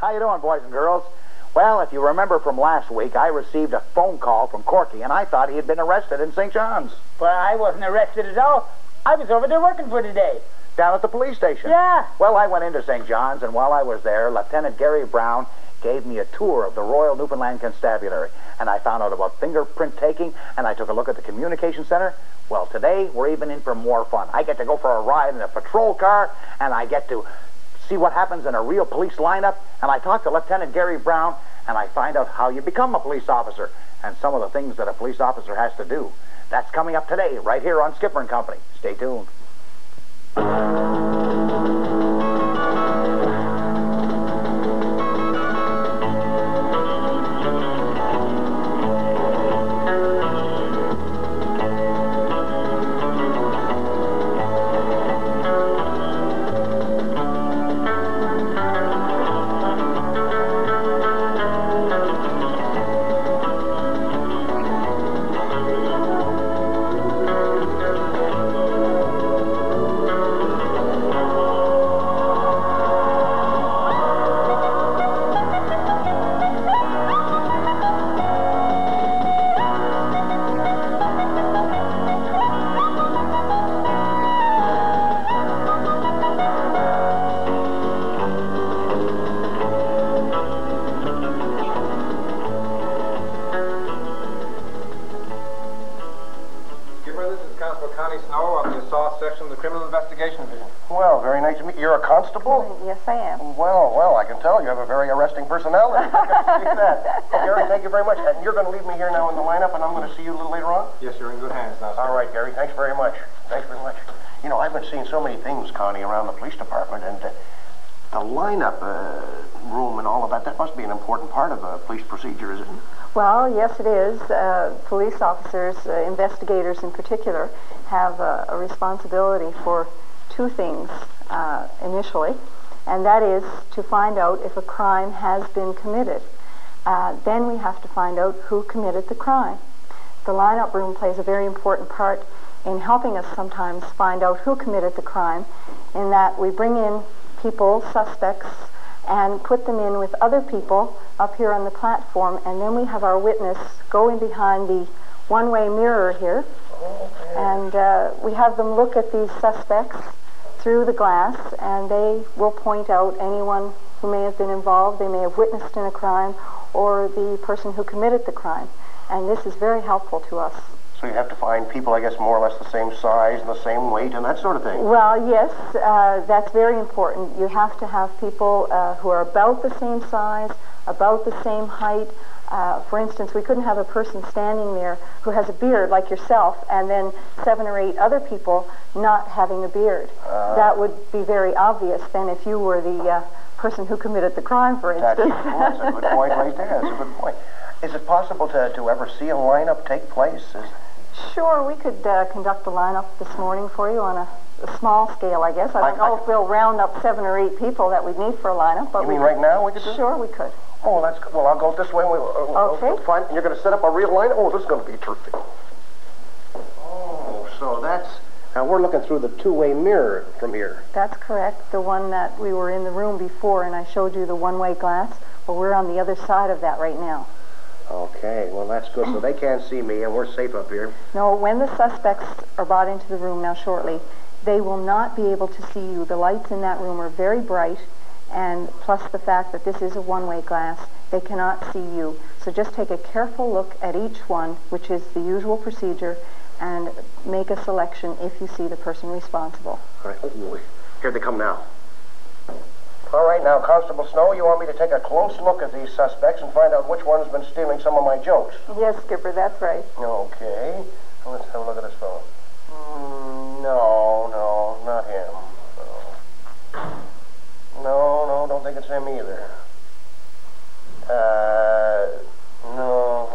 How you doing, boys and girls? Well, if you remember from last week, I received a phone call from Corky, and I thought he had been arrested in St. John's. Well, I wasn't arrested at all. I was over there working for today. Down at the police station. Yeah. Well, I went into St. John's, and while I was there, Lieutenant Gary Brown gave me a tour of the Royal Newfoundland Constabulary, and I found out about fingerprint taking, and I took a look at the communication center. Well, today we're even in for more fun. I get to go for a ride in a patrol car, and I get to see what happens in a real police lineup, and I talk to Lieutenant Gary Brown, and I find out how you become a police officer and some of the things that a police officer has to do. That's coming up today, right here on Skipper and Company. Stay tuned. Investigation Division. Well, very nice to meet you. You're a constable? Yes, I am. Well, well, I can tell you have a very arresting personality. I can see that. Oh, Gary, thank you very much. And you're going to leave me here now in the lineup, and I'm going to see you a little later on? Yes, you're in good hands now, Skipper. All right, Gary. Thanks very much. Thanks very much. You know, I've been seeing so many things, Connie, around the police department, and uh, the lineup uh, room and all of that, that must be an important part of a police procedure, isn't it? Well, yes, it is. Uh, police officers, uh, investigators in particular, have uh, a responsibility for two things uh, initially, and that is to find out if a crime has been committed. Uh, then we have to find out who committed the crime. The lineup room plays a very important part in helping us sometimes find out who committed the crime, in that we bring in people, suspects, and put them in with other people up here on the platform, and then we have our witness go in behind the one-way mirror here, and uh, we have them look at these suspects through the glass, and they will point out anyone who may have been involved, they may have witnessed in a crime, or the person who committed the crime. And this is very helpful to us. So you have to find people, I guess, more or less the same size and the same weight and that sort of thing. Well, yes, uh, that's very important. You have to have people uh, who are about the same size, about the same height. Uh, for instance, we couldn't have a person standing there who has a beard like yourself and then seven or eight other people not having a beard. that would be very obvious then if you were the uh, person who committed the crime, for instance. that's a good point right there. That's a good point. Is it possible to, to ever see a lineup take place? Is, Sure, we could uh, conduct a lineup this morning for you on a, a small scale, I guess. I don't I- know I- if we'll round up seven or eight people that we'd need for a lineup, but you we mean right now we could do it? Sure, we could. Oh, that's good. Well, I'll go this way. and We'll, uh, Okay. we'll find, you're going to set up a real line? Oh, this is going to be terrific. Oh, so that's... Now, we're looking through the two-way mirror from here. That's correct. The one that we were in the room before, and I showed you the one-way glass. Well, we're on the other side of that right now. Okay, well, that's good. So they can't see me, and we're safe up here. No, when the suspects are brought into the room now shortly, they will not be able to see you. The lights in that room are very bright, and plus the fact that this is a one-way glass, they cannot see you. So just take a careful look at each one, which is the usual procedure, and make a selection if you see the person responsible. All right. Oh, here they come now. All right, now, Constable Snow, you want me to take a close look at these suspects and find out which one's been stealing some of my jokes? Yes, Skipper, that's right. Okay. Let's have a look at this fellow. Mm, no, no, not him. No. no, no, don't think it's him either. Uh, no.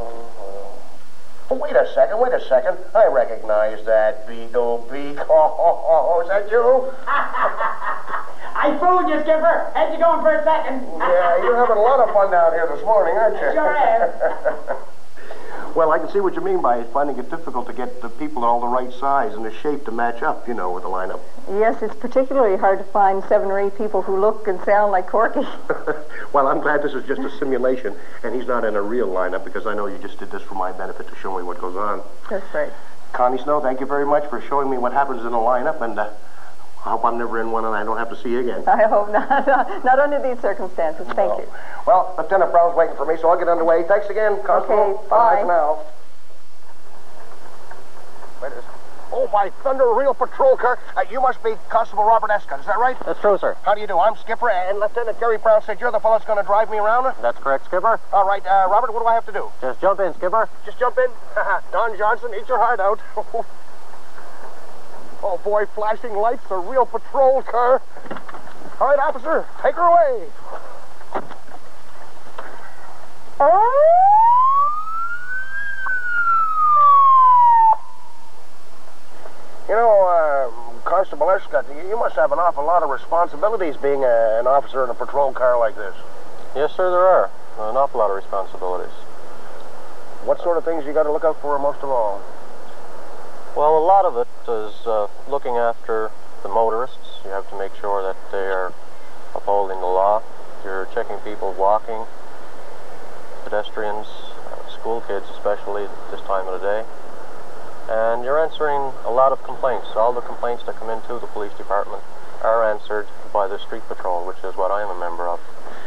Oh, wait a second, wait a second. I recognize that Beagle Beak. Oh, is that you? I fooled you, Skipper. Had you going for a second. Yeah, you're having a lot of fun down here this morning, aren't you? Sure am. Well, I can see what you mean by finding it difficult to get the people all the right size and the shape to match up, you know, with the lineup. Yes, it's particularly hard to find seven or eight people who look and sound like Corky. well, I'm glad this is just a simulation and he's not in a real lineup because I know you just did this for my benefit to show me what goes on. That's right. Connie Snow, thank you very much for showing me what happens in a lineup and uh, I hope I'm never in one and I don't have to see you again. I hope not. not under these circumstances. Thank No. you. Well, Lieutenant Brown's waiting for me, so I'll get underway. Thanks again, Constable. Okay, bye. for now. Wait a Oh, my thunder, real patrol car. Uh, you must be Constable Robert Escott, is that right? That's true, sir. How do you do? I'm Skipper, and Lieutenant Gary Brown said you're the fellow that's going to drive me around. That's correct, Skipper. All right, uh, Robert, what do I have to do? Just jump in, Skipper. Just jump in? Don Johnson, eat your heart out. oh, boy, flashing lights, a real patrol car. All right, officer, take her away. You know, uh, Constable Escott, you you must have an awful lot of responsibilities being a, an officer in a patrol car like this. Yes, sir, there are. An awful lot of responsibilities. What sort of things you got to look out for most of all? Lot of it is uh, looking after the motorists. You have to make sure that they are upholding the law. You're checking people walking, pedestrians, uh, school kids especially this time of the day. And you're answering a lot of complaints. All the complaints that come into the police department are answered by the street patrol, which is what I am a member of.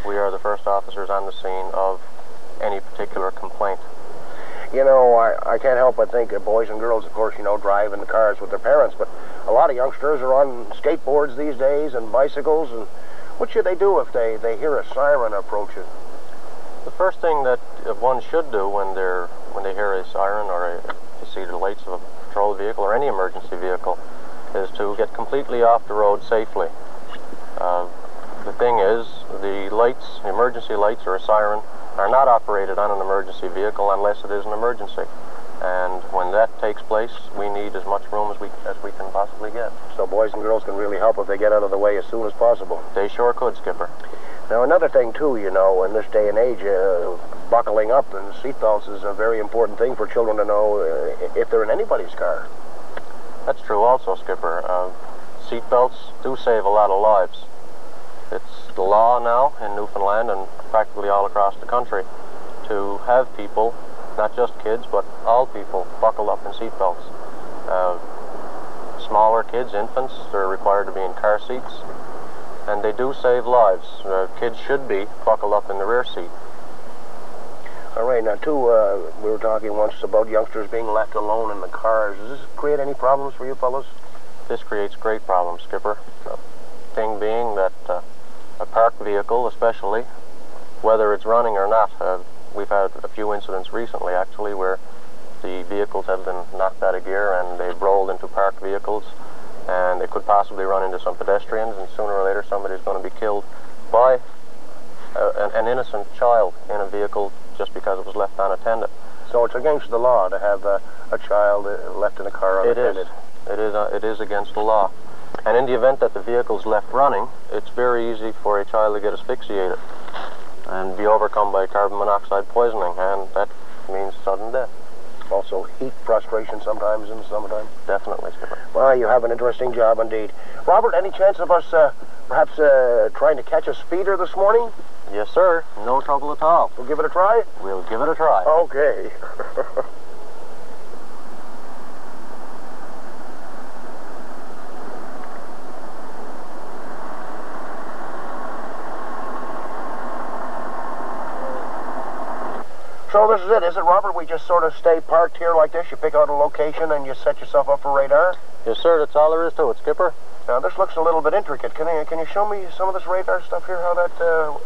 We are the first officers on the scene of any particular complaint. You know, I, I can't help but think that boys and girls, of course, you know, drive in the cars with their parents, but a lot of youngsters are on skateboards these days and bicycles, and what should they do if they, they hear a siren approaching? The first thing that one should do when they're when they hear a siren or a, see the lights of a patrol vehicle or any emergency vehicle is to get completely off the road safely. Uh, the thing is, the lights, the emergency lights or a siren, are not operated on an emergency vehicle unless it is an emergency. And when that takes place, we need as much room as we as we can possibly get. So boys and girls can really help if they get out of the way as soon as possible. They sure could, Skipper. Now, another thing, too, you know, in this day and age, uh, buckling up and seatbelts is a very important thing for children to know uh, if they're in anybody's car. That's true also, Skipper. Uh, seatbelts do save a lot of lives. It's the law now in Newfoundland and practically all across the country to have people, not just kids, but all people, buckle up in seatbelts. Uh, smaller kids, infants, they're required to be in car seats, and they do save lives. Uh, kids should be buckled up in the rear seat. All right, now, too, uh, we were talking once about youngsters being left alone in the cars. Does this create any problems for you fellows? This creates great problems, Skipper. The thing being that uh, a parked vehicle, especially, whether it's running or not, uh, we've had a few incidents recently, actually, where the vehicles have been knocked out of gear and they've rolled into parked vehicles, and they could possibly run into some pedestrians, and sooner or later somebody's going to be killed by uh, an, an innocent child in a vehicle just because it was left unattended. So it's against the law to have uh, a child uh, left in a car It is. unattended. It is. Uh, it is against the law. And in the event that the vehicle's left running, it's very easy for a child to get asphyxiated and be overcome by carbon monoxide poisoning, and that means sudden death. Also, heat prostration sometimes in the summertime. Definitely, Skipper. Well, you have an interesting job indeed. Robert, any chance of us uh, perhaps uh, trying to catch a speeder this morning? Yes, sir. No trouble at all. We'll give it a try? We'll give it a try. Okay. So this is it, is it, Robert? We just sort of stay parked here like this. You pick out a location and you set yourself up for radar. Yes, sir. That's all there is to it, Skipper. Now this looks a little bit intricate. Can you can you show me some of this radar stuff here? How that? Uh...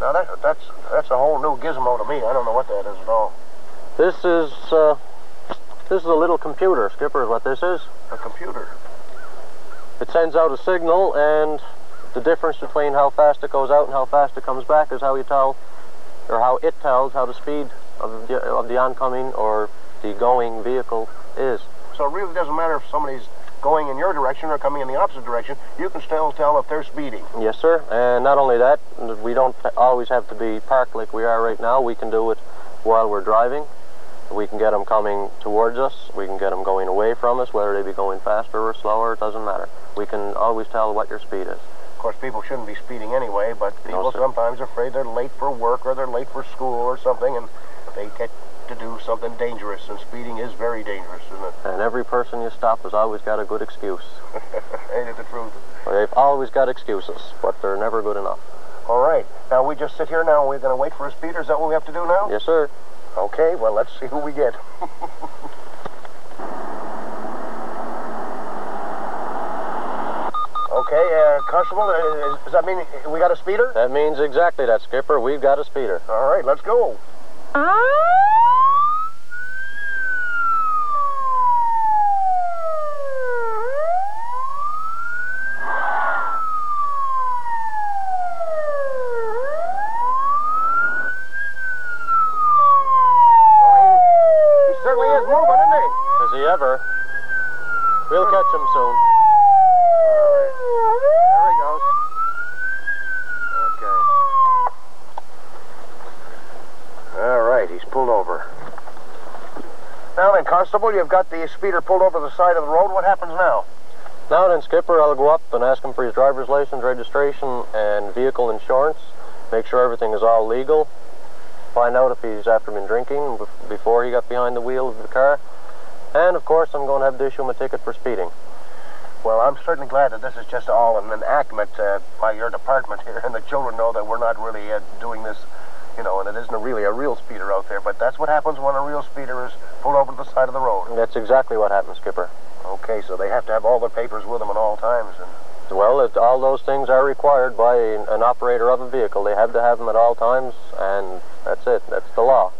Now that that's that's a whole new gizmo to me. I don't know what that is at all. This is uh, this is a little computer, Skipper. Is what this is. A computer. It sends out a signal, and the difference between how fast it goes out and how fast it comes back is how you tell, or how it tells how the speed of the, of the oncoming or the going vehicle is. So it really doesn't matter if somebody's going in your direction or coming in the opposite direction. You can still tell if they're speeding. Yes, sir. And not only that, we don't always have to be parked like we are right now. We can do it while we're driving. We can get them coming towards us. We can get them going away from us, whether they be going faster or slower, it doesn't matter. We can always tell what your speed is. Of course, people shouldn't be speeding anyway, but people sir. sometimes are afraid they're late for work or they're late for school or something, and they get to do something dangerous, and speeding is very dangerous, isn't it? And every person you stop has always got a good excuse. Ain't it the truth? They've always got excuses, but they're never good enough. All right. Now, we just sit here now, and we're going to wait for a speeder. Is that what we have to do now? Yes, sir. Okay, well, let's see who we get. okay, uh, Constable, uh, does that mean we got a speeder? That means exactly that, Skipper. We've got a speeder. All right, let's go. Is he? Ever? We'll catch him soon. There he goes. Okay. All right, he's pulled over. Constable, you've got the speeder pulled over the side of the road. What happens now? Now then, Skipper, I'll go up and ask him for his driver's license, registration, and vehicle insurance. Make sure everything is all legal. Find out if he's after been drinking before he got behind the wheel of the car. And, of course, I'm going to have to issue him a ticket for speeding. Well, I'm certainly glad that this is just all an enactment uh, by your department here, and the children know that we're not really uh, doing this, you know, and it isn't a really a real speeder out there. But that's what happens when a real speeder is pulled over to the side of the road. That's exactly what happened, Skipper. Okay, so they have to have all their papers with them at all times. And Well, it, all those things are required by an operator of a vehicle. They have to have them at all times, and that's it. That's the law.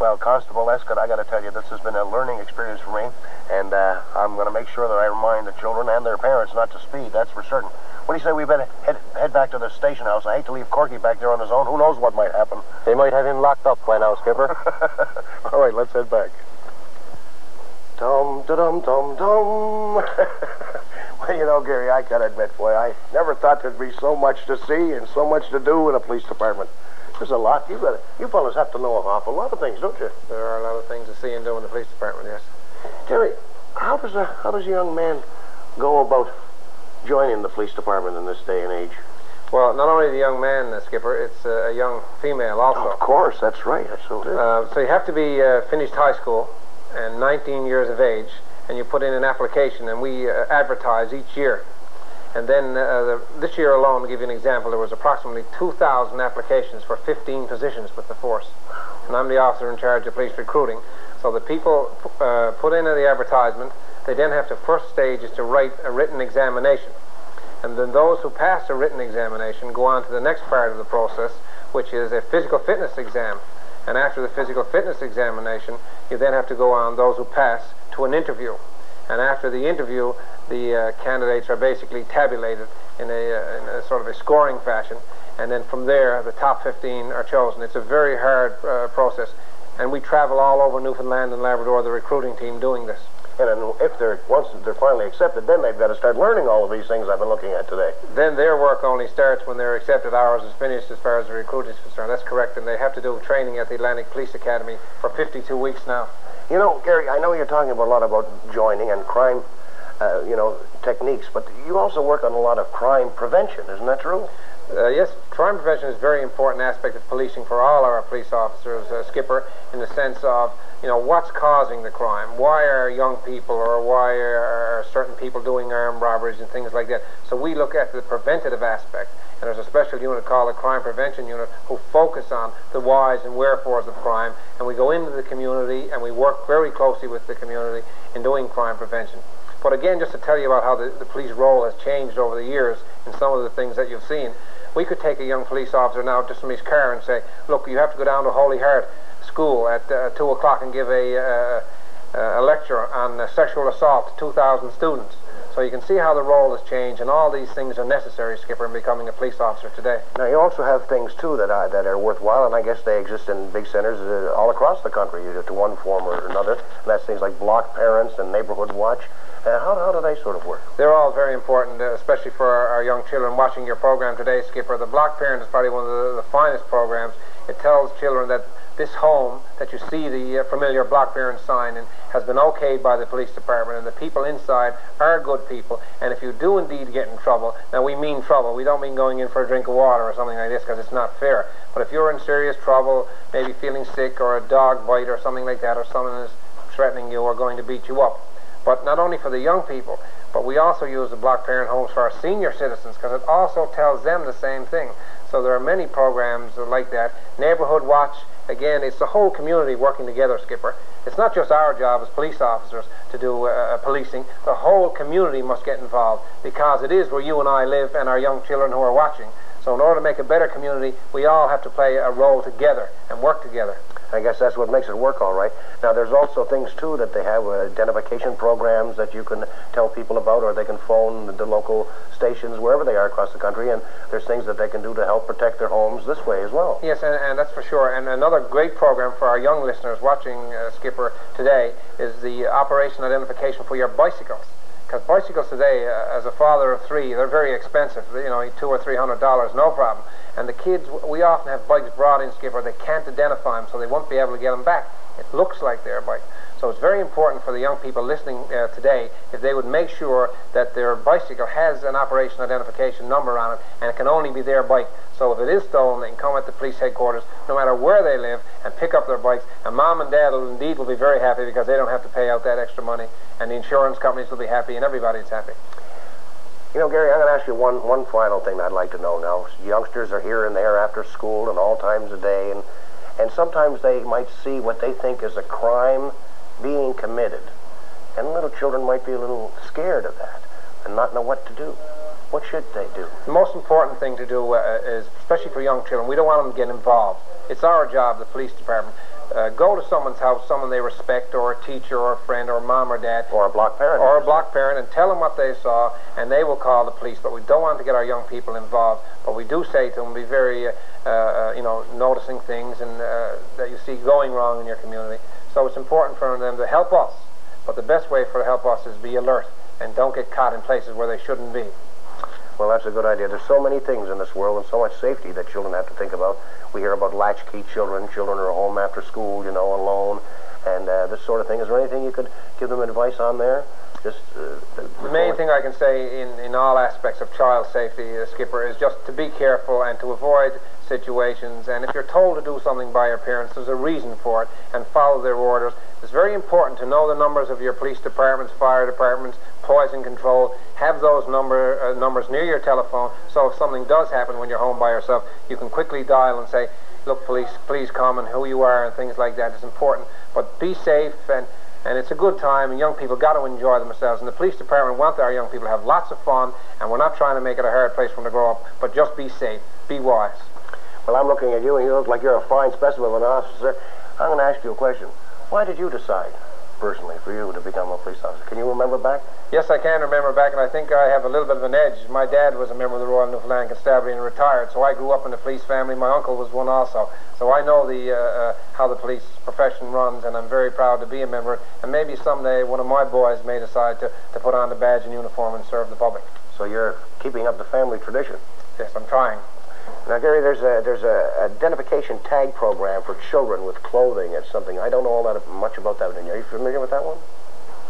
Well, Constable Escott, I got to tell you, this has been a learning experience for me, and uh, I'm going to make sure that I remind the children and their parents not to speed. That's for certain. What do you say we better head, head back to the station house? I hate to leave Corky back there on his own. Who knows what might happen? They might have him locked up by now, Skipper. All right, let's head back. Dum da dum dum dum. well, you know, Gary, I gotta admit, boy, I never thought there'd be so much to see and so much to do in a police department. There's a lot. You got you fellas have to know an awful lot of things, don't you? There are a lot of things to see and do in the police department, yes. Gary, how does a how does a young man go about joining the police department in this day and age? Well, not only the young man, uh, Skipper, it's uh, a young female also. Of course, that's right. So. Uh, so you have to be uh, finished high school and 19 years of age, and you put in an application, and we uh, advertise each year. And then uh, the, this year alone, to give you an example, there was approximately 2,000 applications for 15 positions with the force. And I'm the officer in charge of police recruiting. So the people uh, put in the advertisement. They then have to first stage is to write a written examination. And then those who pass the written examination go on to the next part of the process, which is a physical fitness exam. And after the physical fitness examination, you then have to go on, those who pass, to an interview. And after the interview, the uh, candidates are basically tabulated in a, uh, in a sort of a scoring fashion. And then from there, the top 15 are chosen. It's a very hard uh, process. And we travel all over Newfoundland and Labrador, the recruiting team, doing this. And then if they're once they're finally accepted, then they've got to start learning all of these things I've been looking at today. Then their work only starts when their accepted hours is finished as far as the recruiting is concerned. That's correct. And they have to do training at the Atlantic Police Academy for 52 weeks now. You know, Gary, I know you're talking about a lot about joining and crime, uh, you know, techniques, but you also work on a lot of crime prevention, isn't that true? Uh, yes, crime prevention is a very important aspect of policing for all our police officers, uh, Skipper, in the sense of, you know, what's causing the crime? Why are young people or why are certain people doing armed robberies and things like that? So we look at the preventative aspect, and there's a special unit called the Crime Prevention Unit who focus on the whys and wherefores of crime, and we go into the community and we work very closely with the community in doing crime prevention. But again, just to tell you about how the, the police role has changed over the years and some of the things that you've seen, we could take a young police officer now just from his car and say, look, you have to go down to Holy Heart School at uh, 2 o'clock and give a, uh, uh, a lecture on uh, sexual assault to 2,000 students. So you can see how the role has changed, and all these things are necessary, Skipper, in becoming a police officer today. Now, you also have things, too, that are, that are worthwhile, and I guess they exist in big centers uh, all across the country, either to one form or another. And that's things like block parents and neighborhood watch. Uh, how, how do they sort of work? They're all very important, uh, especially for our, our young children watching your program today, Skipper. The Block Parent is probably one of the, the finest programs. It tells children that this home that you see the uh, familiar block parent sign in has been okayed by the police department and the people inside are good people and if you do indeed get in trouble, now we mean trouble, we don't mean going in for a drink of water or something like this because it's not fair, but if you're in serious trouble, maybe feeling sick or a dog bite or something like that or someone is threatening you or going to beat you up, but not only for the young people, but we also use the block parent homes for our senior citizens because it also tells them the same thing. So there are many programs like that. Neighborhood Watch, again, it's the whole community working together, Skipper. It's not just our job as police officers to do uh, policing. The whole community must get involved because it is where you and I live and our young children who are watching. So in order to make a better community, we all have to play a role together and work together. I guess that's what makes it work all right. Now, there's also things, too, that they have uh, identification programs that you can tell people about, or they can phone the, the local stations wherever they are across the country, and there's things that they can do to help protect their homes this way as well. Yes, and, and that's for sure. And another great program for our young listeners watching uh, Skipper today is the Operation Identification for Your Bicycles. Because bicycles today, uh, as a father of three, they're very expensive. You know, two or three hundred dollars, no problem. And the kids, we often have bikes brought in, Skipper, they can't identify them, so they won't be able to get them back. It looks like their bike. So it's very important for the young people listening uh, today if they would make sure that their bicycle has an operation identification number on it and it can only be their bike. So if it is stolen, they can come at the police headquarters no matter where they live and pick up their bikes. And mom and dad will indeed will be very happy because they don't have to pay out that extra money and the insurance companies will be happy and everybody's happy. You know, Gary, I'm going to ask you one, one final thing I'd like to know now. Youngsters are here and there after school and all times of day, and, and sometimes they might see what they think is a crime being committed. And little children might be a little scared of that and not know what to do. What should they do? The most important thing to do uh, is, especially for young children, we don't want them to get involved. It's our job, the police department. Uh, go to someone's house, someone they respect, or a teacher, or a friend, or a mom or dad. Or a block parent. Or a block parent, and tell them what they saw, and they will call the police. But we don't want to get our young people involved. But we do say to them, be very, uh, uh, you know, noticing things and uh, that you see going wrong in your community. So it's important for them to help us. But the best way for to help us is be alert and don't get caught in places where they shouldn't be. Well, that's a good idea. There's so many things in this world and so much safety that children have to think about. We hear about latchkey children. Children are home after school, you know, alone, and uh, this sort of thing. Is there anything you could give them advice on there? Just uh, the main thing I can say in, in all aspects of child safety, uh, Skipper, is just to be careful and to avoid situations. And if you're told to do something by your parents, there's a reason for it, and follow their orders. It's very important to know the numbers of your police departments, fire departments, poison control. Have those number uh, numbers near your telephone, so if something does happen when you're home by yourself, you can quickly dial and say, "Look, police, please come," and who you are and things like that. It's important, but be safe and and it's a good time, and young people got to enjoy themselves. And the police department want our young people to have lots of fun, and we're not trying to make it a hard place for them to grow up, but just be safe, be wise. Well, I'm looking at you, and you look like you're a fine specimen of an officer. I'm going to ask you a question. Why did you decide, personally, for you to become a police officer? Can you remember back? Yes, I can remember back, and I think I have a little bit of an edge. My dad was a member of the Royal Newfoundland Constabulary and retired, so I grew up in a police family. My uncle was one also. So I know the uh, uh, how the police profession runs, and I'm very proud to be a member. And maybe someday one of my boys may decide to, to put on the badge and uniform and serve the public. So you're keeping up the family tradition? Yes, I'm trying. Now, Gary, there's a there's a identification tag program for children with clothing. It's something I don't know all that much about that. Are you familiar with that one?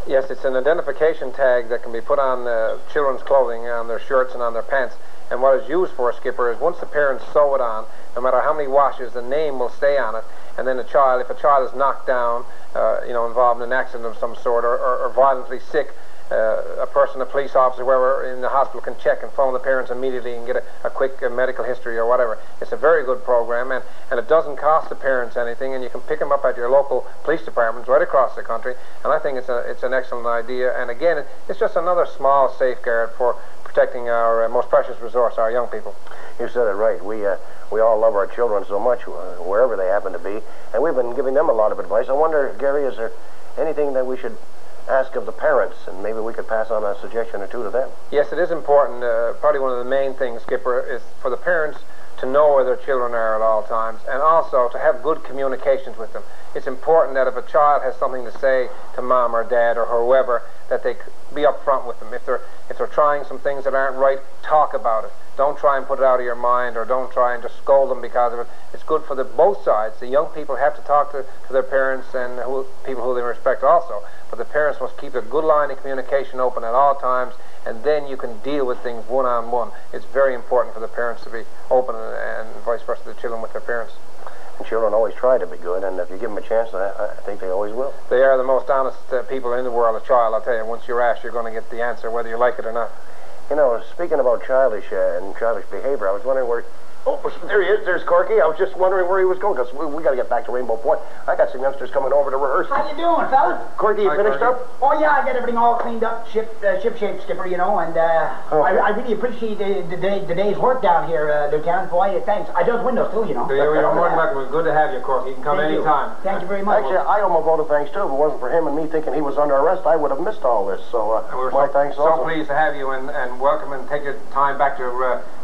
Yes, it's an identification tag that can be put on uh, children's clothing, on their shirts and on their pants. And what it's used for, Skipper, is once the parents sew it on, no matter how many washes, the name will stay on it. And then a child, if a child is knocked down, uh, you know, involved in an accident of some sort, or, or, or violently sick, uh, a person, a police officer, whoever in the hospital can check and phone the parents immediately and get a, a quick uh, medical history or whatever. It's a very good program, and, and it doesn't cost the parents anything, and you can pick them up at your local police departments right across the country. And I think it's a it's an excellent idea. And again, it's just another small safeguard for protecting our uh, most precious resource, our young people. You said it right. We uh, we all love our children so much, uh, wherever they happen to be, and we've been giving them a lot of advice. I wonder, Gary, is there anything that we should ask of the parents, and maybe we could pass on a suggestion or two to them. Yes, it is important. Uh, probably one of the main things, Skipper, is for the parents to know where their children are at all times, and also to have good communications with them. It's important that if a child has something to say to mom or dad or whoever, that they be upfront with them. If they're if they're trying some things that aren't right, talk about it. Don't try and put it out of your mind, or don't try and just scold them because of it. It's good for the both sides. The young people have to talk to, to their parents and who, people who they respect also. But the parents must keep a good line of communication open at all times, and then you can deal with things one on one. It's very important for the parents to be open, and, and vice versa, the children with their parents. And children always try to be good, and if you give them a chance, I, I think they always will. They are the most honest uh, people in the world. A child, I'll tell you. Once you're asked, you're going to get the answer, whether you like it or not. You know, speaking about childish uh, and childish behavior, I was wondering where. Oh, there he is. There's Corky. I was just wondering where he was going because we, we got to get back to Rainbow Point. I got some youngsters coming over to rehearse. How you doing, fellas? Corky, you Hi, finished Corky. up? Oh yeah, I got everything all cleaned up, ship uh, ship shape, skipper. You know, and uh, Oh. I, I really appreciate the, the, day, the day's work down here, uh, Lieutenant. Boy, thanks. I does windows too, you know. You're, you're more than welcome. Good to have you, Corky. You can come Thank you. anytime. Thank you very much. Actually, I owe him a vote of thanks too. If it wasn't for him and me thinking he was under arrest, I would have missed all this. So, uh, And we're my so, thanks so also. pleased to have you and, and welcome and take your time back to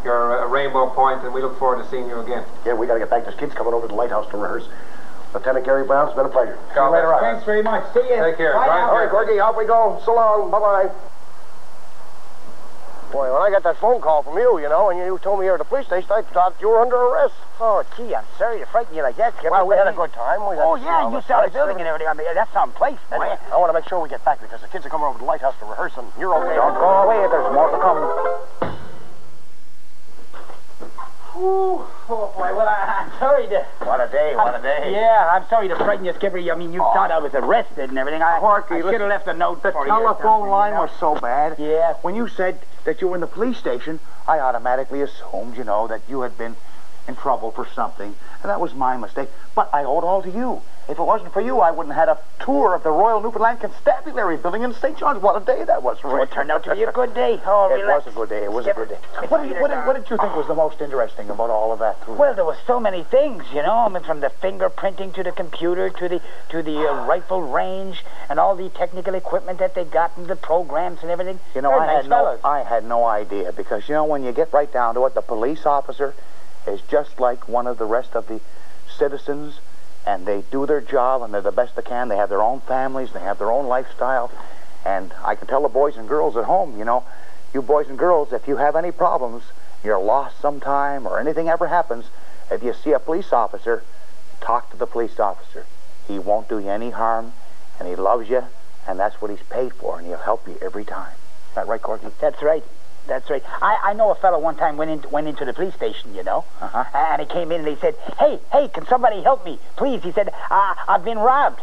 uh, your uh, Rainbow Point, and we look forward to seeing you again. Yeah, we got to get back. There's kids coming over to the lighthouse to rehearse. Lieutenant Gary Brown, it's been a pleasure. See you later on. Thanks very much. See you. Take care. Bye Right. now. All right, Corky, off we go. So long. Bye-bye. Boy, when I got that phone call from you, you know, and you told me you were at the police station, I thought you were under arrest. Oh, gee, I'm sorry to frighten you like that, Skipper. Well, we had a good time. We had Oh, yeah, you the saw the building and and everything. I mean, that's some place, boy. Anyway, I want to make sure we get back because the kids are coming over to the lighthouse to rehearse, and you're okay. Don't go away. There's more to come. Ooh, oh, boy, well, I, I'm sorry to... What a day. What a day. Yeah, I'm sorry to frighten you, Skipper. I mean, you oh. thought I was arrested and everything. I, oh, Corky, I should have left a note The for you. or telephone line you know. was so bad. Yeah. When you said that you were in the police station, I automatically assumed, you know, that you had been in trouble for something. And that was my mistake. But I owe it all to you. If it wasn't for you, I wouldn't have had a tour of the Royal Newfoundland Constabulary building in St. John's. What a day that was, Well, Rick. it turned out to be a good day. Oh, It relax. was a good day. It was a good day. What did, what, did, what did you think was the most interesting about all of that? Well, there was so many things, you know. I mean, from the fingerprinting to the computer to the to the uh, rifle range and all the technical equipment that they got and the programs and everything. You know, I nice had no. I had no idea because you know when you get right down to it, the police officer is just like one of the rest of the citizens, and they do their job and they're the best they can. They have their own families, they have their own lifestyle, and I can tell the boys and girls at home, you know, you boys and girls, if you have any problems, you're lost sometime or anything ever happens, if you see a police officer, talk to the police officer. He won't do you any harm, and he loves you, and that's what he's paid for, and he'll help you every time. Is that right, Corky? That's right. That's right. I, I know a fellow one time went into went into the police station, you know, Uh-huh. and he came in and he said, "Hey, hey, can somebody help me, please?" He said, uh, "I've been robbed."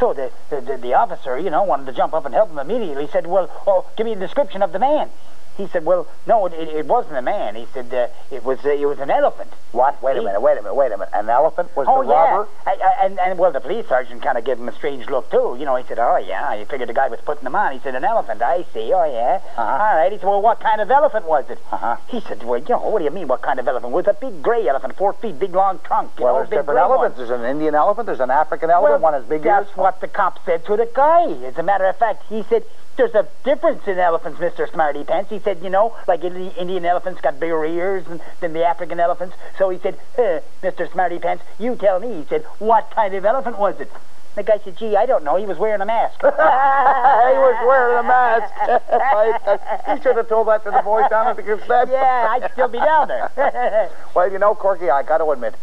So the, the the the officer, you know, wanted to jump up and help him immediately. He said, "Well, oh, give me a description of the man." He said, "Well, no, it, it, wasn't a man." He said, uh, "It was uh, it was an elephant." What? Wait a He- minute, wait a minute, wait a minute. An elephant was Oh the yeah, robber? I, I, and and well, the police sergeant kind of gave him a strange look too. You know, he said, "Oh yeah," he figured the guy was putting them on. He said, "An elephant." I see. Oh yeah. Uh-huh. All right. He said, "Well, what kind of elephant was it?" Uh-huh. He said, "Well, you know, what do you mean? What kind of elephant? It was a big gray elephant, four feet, big long trunk. You Well, know, there's big different gray one." elephants. There's an Indian elephant, there's an African elephant, Well, one as big that's what the cop said to the guy. As a matter of fact, he said, there's a difference in elephants, Mr. Smarty Pants. He said, you know, like Indi- Indian elephants got bigger ears than, than the African elephants. So he said, huh, Mr. Smarty Pants, you tell me. He said, what kind of elephant was it? The guy said, gee, I don't know. He was wearing a mask. he was wearing a mask. I- you should have told that to the boys down at the consent. yeah, I'd still be down there. Well, you know, Corky, I got to admit,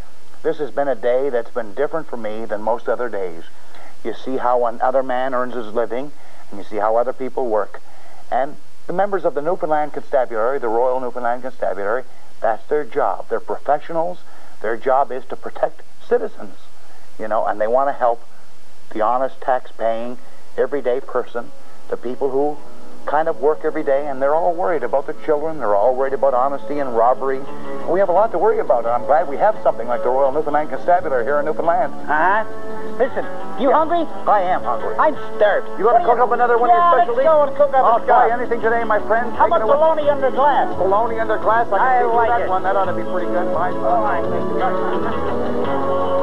this has been a day that's been different for me than most other days. You see how another man earns his living, and you see how other people work. And the members of the Newfoundland Constabulary, the Royal Newfoundland Constabulary, that's their job. They're professionals. Their job is to protect citizens, you know, and they want to help the honest tax-paying, everyday person, the people who kind of work every day, and they're all worried about their children. They're all worried about honesty and robbery. We have a lot to worry about, and I'm glad we have something like the Royal Newfoundland Constabulary here in Newfoundland. uh-huh. Listen, you hungry? I am hungry. I'm starved. You going to cook up another one yeah, of your specialties? let's go and cook up I'll stuff. anything today, my friend. How about bologna under glass? bologna under glass? I I like that it. one. That ought to be pretty good. Fine. Oh, I think.